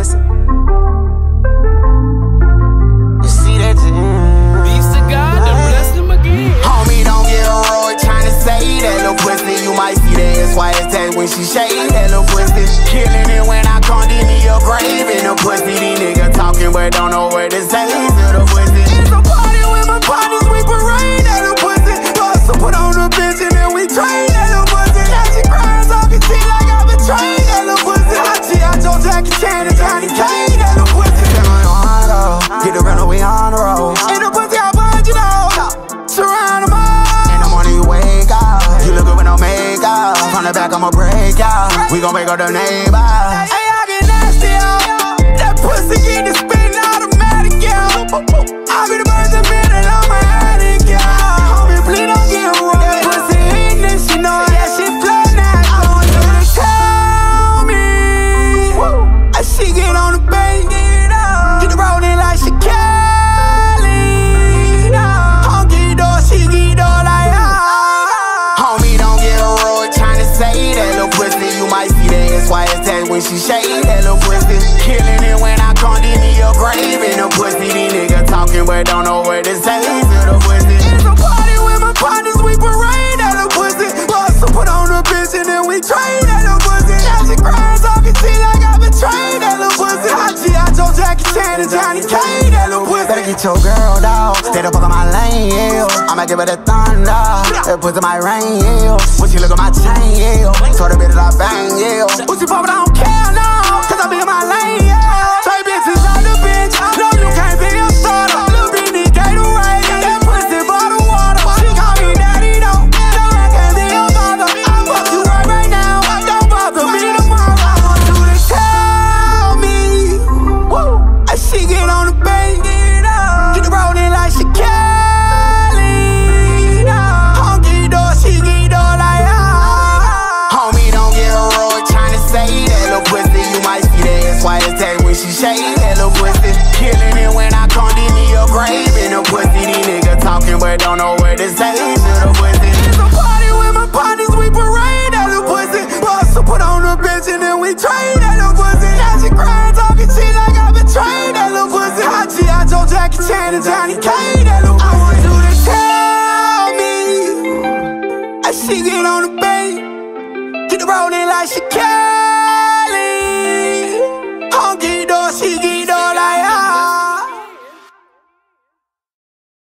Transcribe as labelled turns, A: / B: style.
A: voice. You to again. Homie, don't get say that pussy.
B: You might see that it's why it's that when she shade that pussy. She killing it when I come to me a grave and
A: the
B: pussy.
A: These niggas. attack, I'ma break out. We gon' wake up the
B: neighbor. Why it's that
A: when she shade, hella pussy. Killing it when I come, give me a grave in the pussy. These niggas talking, but don't know where to say to the pussy.
B: It's a party with my partners, we parade at a pussy. Bust put on a bitch and then we trade at a pussy. Now she crying, talking see like I betrayed at a pussy. I G.I. Joe, Jackie Chan, and Johnny
A: Got your girl, dawg. Stay the fuck on my lane, yeah. I'ma give her the thunder. It puts in my rain, yeah. When she look at my chain, yeah. Told her bitch that I bang, yeah.
B: Pussy pop, I don't care, no. Cause I be in my a Johnny that I want you to tell me. I see it on the bay Get the rolling like she Kelly
A: I don't
B: get